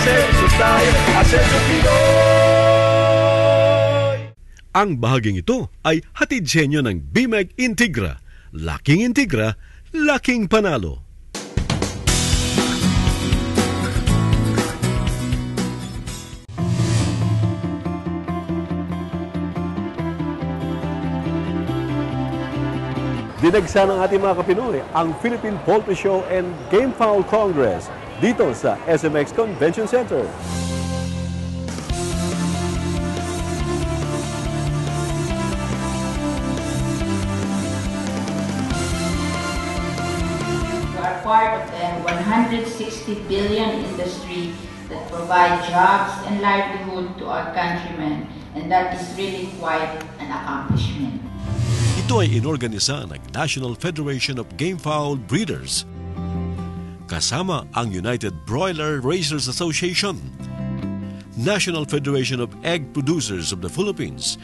Asenso tayo, Asenso Pinoy! Ang bahaging ito ay hatid sa inyo ng BMEG Integra. Laking Integra, laking panalo. Dinagsa ng ating mga kapinoy ang Philippine Poultry Show and Game Fowl Congress dito sa SMX Convention Center. We are part of the 160 billion industry that provide jobs and livelihood to our countrymen, and that is really quite an accomplishment. Ito ay inorganisa ng National Federation of Gamefowl Breeders kasama ang United Broiler Raisers Association, National Federation of Egg Producers of the Philippines,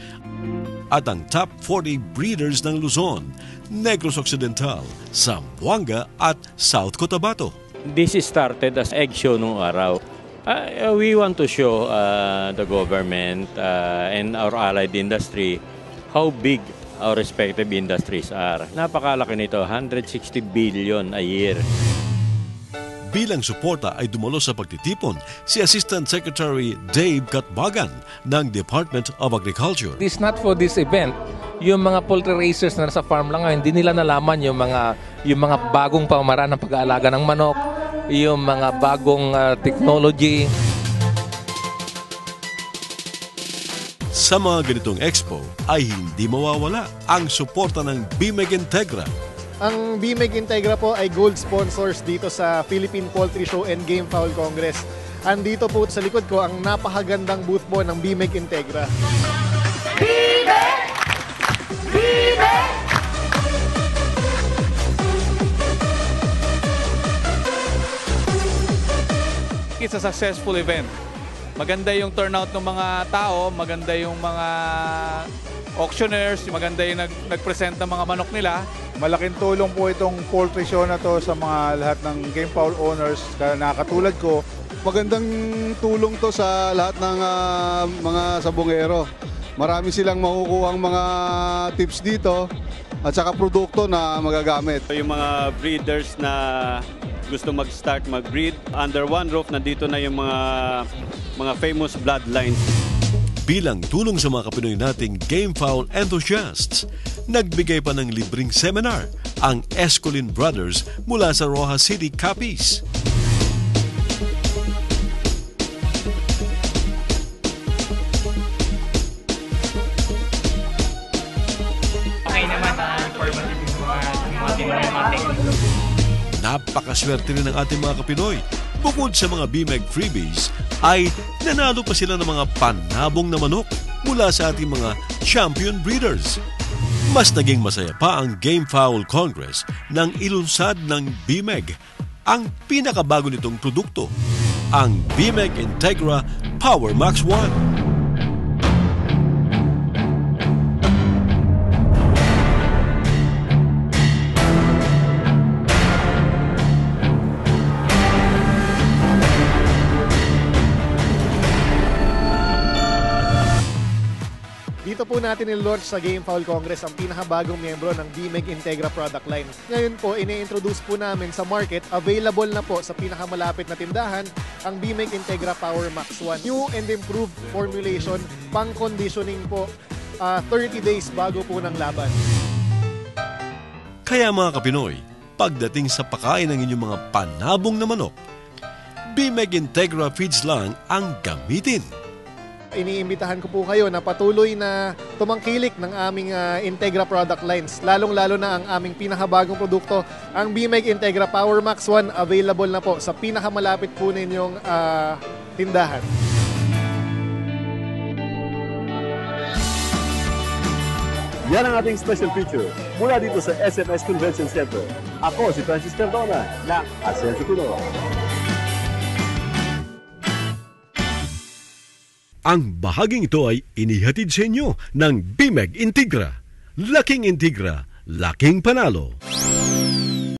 at ang top 40 breeders ng Luzon, Negros Occidental, Zamboanga at South Cotabato. This is started as egg show nung araw. Uh, we want to show uh, the government uh, and our allied industry how big our respective industries are. Napakalaki nito, 160 billion a year. Bilang suporta ay dumalo sa pagtitipon si Assistant Secretary Dave Katbagan ng Department of Agriculture. This not for this event. Yung mga poultry raisers na nasa farm lang ngayon, hindi nila nalaman yung mga yung mga bagong pamaraan ng pag-aalaga ng manok, yung mga bagong uh, technology. Sa mga ganitong expo ay hindi mawawala ang suporta ng BMEG Integra ang BMEG Integra po ay gold sponsors dito sa Philippine Poultry Show and Game Fowl Congress. Andito po sa likod ko ang napakagandang booth po ng BMEG Integra. BMEG! BMEG! It's a successful event. Maganda yung turnout ng mga tao, maganda yung mga auctioneers, maganda yung nag, nag-present ng mga manok nila. Malaking tulong po itong poultry show na to sa mga lahat ng game fowl owners na katulad ko. Magandang tulong to sa lahat ng uh, mga sabongero. Marami silang makukuha mga tips dito at saka produkto na magagamit. Yung mga breeders na gusto mag-start mag-breed, under one roof, nandito na yung mga, mga famous bloodlines. Bilang tulong sa mga kapinoy nating game fowl enthusiasts, nagbigay pa ng libreng seminar ang Escolin Brothers mula sa Rojas City, Capiz. Napakaswerte rin ng ating mga kapinoy. Bukod sa mga BMEG freebies, ay nanalo pa sila ng mga panabong na manok mula sa ating mga champion breeders. Mas naging masaya pa ang Game Fowl Congress nang ilunsad ng BMEG ang pinakabago nitong produkto, ang BMEG Integra Power Max 1. Dito po natin in-launch sa Game Fowl Congress ang pinakabagong miyembro ng BMEG Integra product line. Ngayon po, ini-introduce po namin sa market, available na po sa pinakamalapit na tindahan, ang BMEG Integra Power Max 1. New and improved formulation, pang conditioning po, uh, 30 days bago po ng laban. Kaya mga kapinoy, pagdating sa pagkain ng inyong mga panabong na manok, BMEG Integra Feeds lang ang gamitin iniimbitahan ko po kayo na patuloy na tumangkilik ng aming uh, Integra product lines. Lalong-lalo na ang aming pinakabagong produkto, ang BMEG Integra Power Max 1, available na po sa pinakamalapit po ninyong uh, tindahan. Yan ang ating special feature mula dito sa SMS Convention Center. Ako si Francis Cardona na Asenso Pinoy. Ang bahaging ito ay inihatid sa inyo ng BIMEG Integra. Laking Integra, laking panalo.